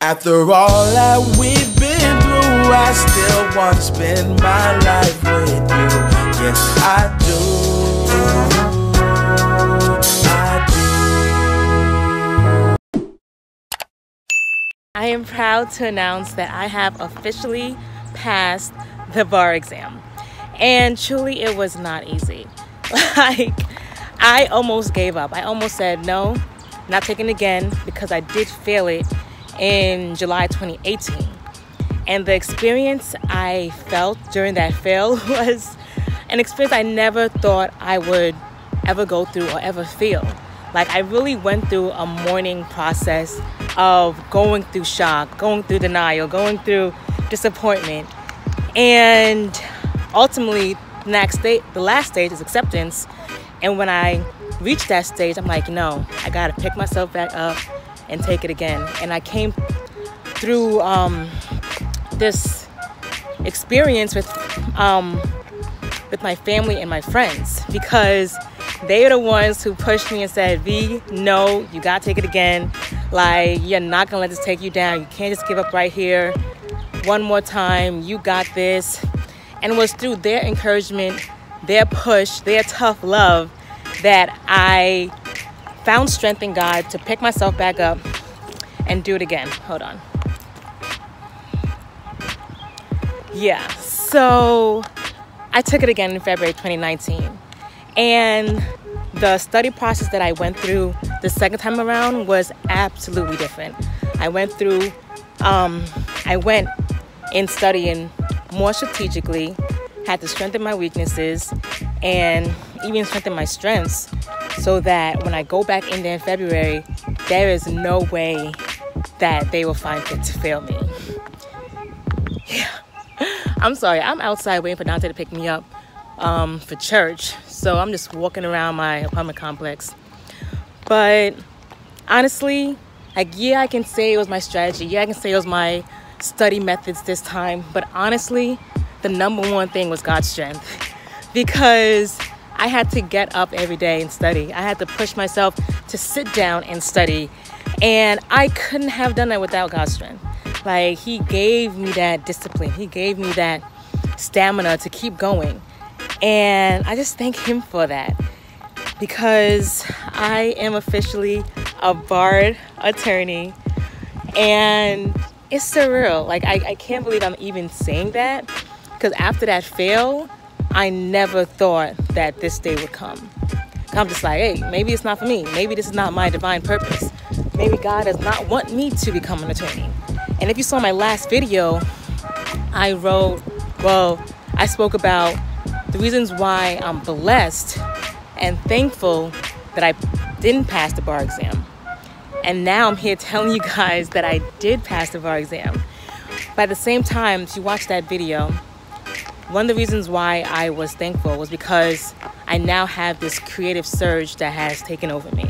After all that we've been through, I still want to spend my life with you. Yes, I do. I do. I am proud to announce that I have officially passed the bar exam. And truly, it was not easy. Like, I almost gave up. I almost said, no, not taking again because I did fail it in July 2018. And the experience I felt during that fail was an experience I never thought I would ever go through or ever feel. Like, I really went through a mourning process of going through shock, going through denial, going through disappointment. And ultimately, the next stage, the last stage is acceptance. And when I reached that stage, I'm like, no, I gotta pick myself back up and take it again. And I came through um, this experience with um, with my family and my friends because they are the ones who pushed me and said, "V, no, you gotta take it again. Like you're not gonna let this take you down. You can't just give up right here. One more time. You got this." And it was through their encouragement, their push, their tough love that I found strength in God to pick myself back up and do it again. Hold on. Yeah, so I took it again in February 2019. And the study process that I went through the second time around was absolutely different. I went through, um, I went in studying more strategically, had to strengthen my weaknesses, and even strengthen my strengths so that when I go back in there in February, there is no way that they will find fit to fail me. Yeah. I'm sorry, I'm outside waiting for Donte to pick me up um, for church. So I'm just walking around my apartment complex. But honestly, like, yeah, I can say it was my strategy. Yeah, I can say it was my study methods this time. But honestly, the number one thing was God's strength because I had to get up every day and study. I had to push myself to sit down and study. And I couldn't have done that without God's strength. Like, He gave me that discipline, He gave me that stamina to keep going. And I just thank Him for that because I am officially a barred attorney. And it's surreal. Like, I, I can't believe I'm even saying that because after that fail, I never thought that this day would come. I'm just like, hey, maybe it's not for me. Maybe this is not my divine purpose. Maybe God does not want me to become an attorney. And if you saw my last video, I wrote, well, I spoke about the reasons why I'm blessed and thankful that I didn't pass the bar exam. And now I'm here telling you guys that I did pass the bar exam. But at the same time, if you watch that video, one of the reasons why I was thankful was because I now have this creative surge that has taken over me.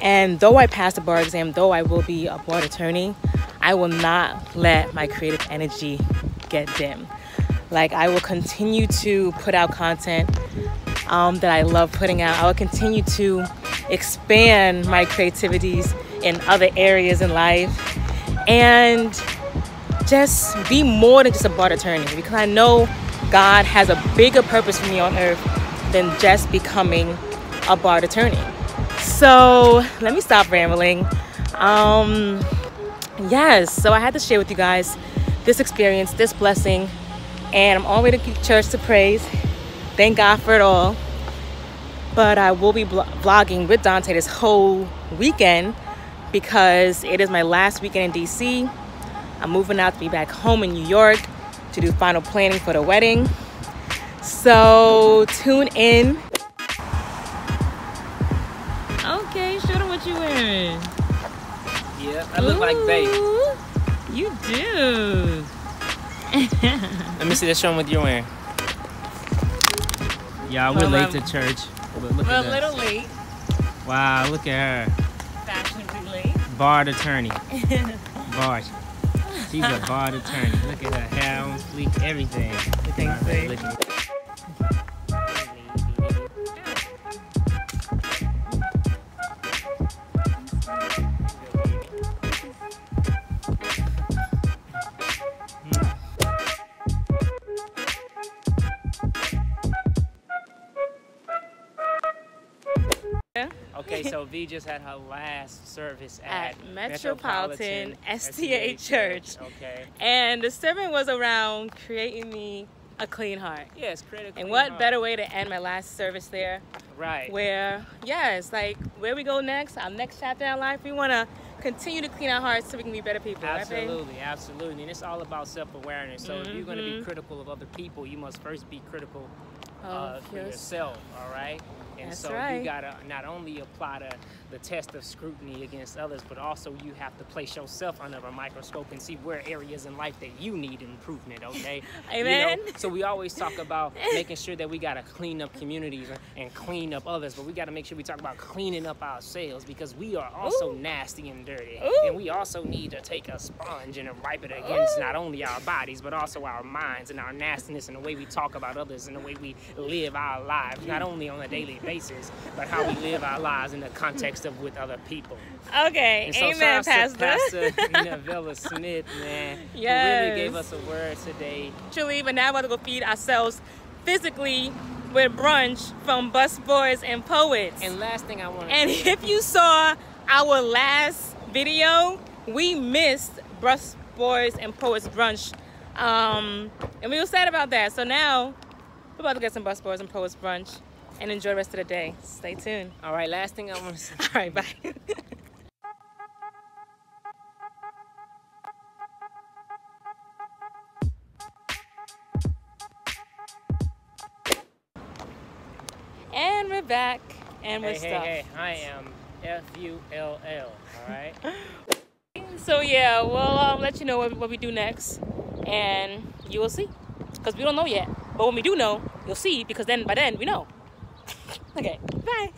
And though I passed the bar exam, though I will be a board attorney, I will not let my creative energy get dim. Like, I will continue to put out content um, that I love putting out. I will continue to expand my creativities in other areas in life and just be more than just a board attorney because I know God has a bigger purpose for me on earth than just becoming a bar attorney. So let me stop rambling. Um, yes, so I had to share with you guys this experience, this blessing, and I'm all ready to church to praise. Thank God for it all. But I will be vlogging with Donte this whole weekend because it is my last weekend in DC. I'm moving out to be back home in New York to do final planning for the wedding. So tune in. Okay, show them what you're wearing. Yeah, I look Ooh, like babe. You do. Let me see the show them what you're wearing. Yeah, we're well, late um, to church. But look we're a little late. Wow, look at her. Fashionably late. Barred attorney. Barred. She's a bond attorney. Look at her hair on fleek, everything. Look at. Yeah. Okay, so V just had her last service At at, Metropolitan STA Church. Okay. And the sermon was around creating me a clean heart. Yes, critical. And what better way to end my last service there? Right. Where, yes, like where we go next, our next chapter in our life, we want to continue to clean our hearts so we can be better people. right. Absolutely, absolutely. And it's all about self awareness. So if you're going to be Mhm. critical of other people, you must first be critical uh, Of yours- yourself, all right? And That's so right. you got to not only apply the, the test of scrutiny against others, but also you have to place yourself under a microscope and see where areas in life that you need improvement, okay? You know, Amen. so we always talk about making sure that we got to clean up communities and- and clean up others, but we got to make sure we talk about cleaning up ourselves because we are also Ooh. nasty and dirty. Ooh. And we also need to take a sponge and wipe it against Ooh. not only our bodies, but also our minds and our nastiness and the way we talk about others and the way we live our lives, not mm. only on a daily basis, but how we live our lives in the context of with other people. Okay, And amen, Pastor. Pastor Novella Smith, man, Yes. really gave us a word today. Actually, but now we're about to go feed ourselves physically with brunch from Busboys and Poets. And last thing I want to And if you saw our last video, we missed Bus Boys and Poets brunch. Um, and we were sad about that. So now we're about to get some Busboys and Poets brunch and enjoy the rest of the day. Stay tuned. All right, last thing I want to say. All right, bye. and we're back. And we're Hey, hey, hey, I am F U L L, all right? So yeah, we'll um, let you know what, what we do next, and you will see, because we don't know yet. But when we do know, you'll see, because then by then we know. Okay, bye.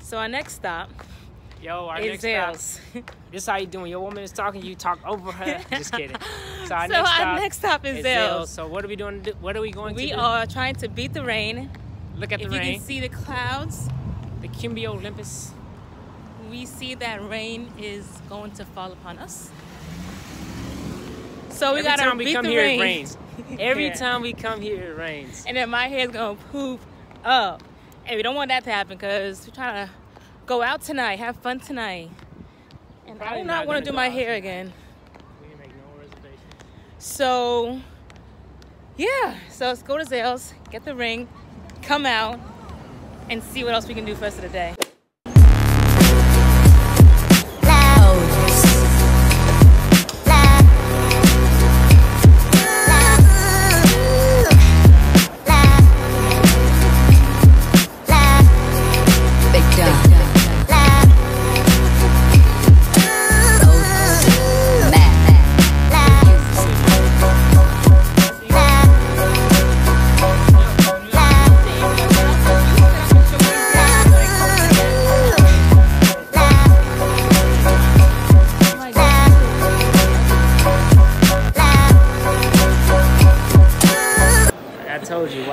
So our next stop Yo, our is next stop. Zales. This how you doing? Your woman is talking, you talk over her. Just kidding. So our so next our stop next stop is is Zales. Zales. So what are we doing? What are we going We to do? We are trying to beat the rain. Look at If the you can see the clouds, the cumulonimbus. we see that rain is going to fall upon us. So we Every gotta time we beat come the here, rain. it rains. Every Yeah. time we come here, it rains. and then my hair's gonna poof up. And we don't want that to happen because we're trying to go out tonight, have fun tonight. And I do not not want gonna do my hair tonight. again. We didn't make no reservations. So, yeah. So let's go to Zales, get the ring, come out, and see what else we can do for the rest of the day.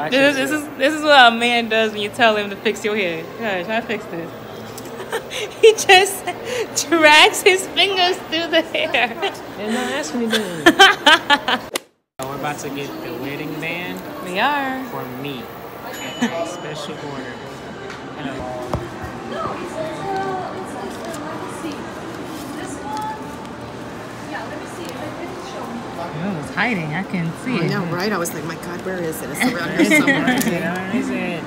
Told This, this. this is this is what a man does when you tell him to fix your hair. Yeah, try to fix this. he just drags his fingers through the hair. They're not asking me to. We're about to get the wedding band We are. for me. Special order. Oh, it's hiding. I can see I know, right? I was like, my God, where is it? It's around here somewhere. Where is it? Where is it?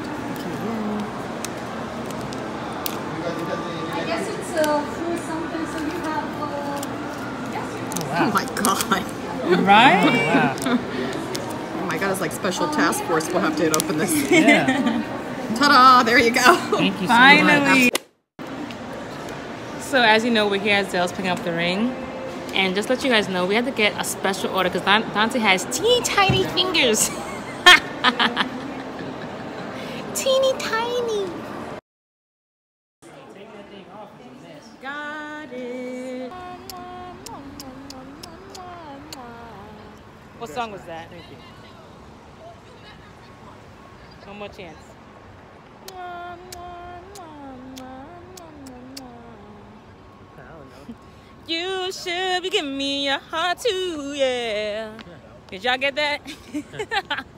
I guess it's uh, through something, so you have. Uh, yes, Oh my God. Right? Wow. Oh my God, it's like special task force. We'll have to open this. Yeah. Ta-da! There you go. Thank you so Finally. much. So as you know, we're here at Zales picking up the ring. And just to let you guys know, we had to get a special order because Donte has teeny tiny fingers. teeny tiny. Got it. What song was that? Thank you. One more chance. I don't know. You should be giving me your heart too, yeah. Did y'all get that?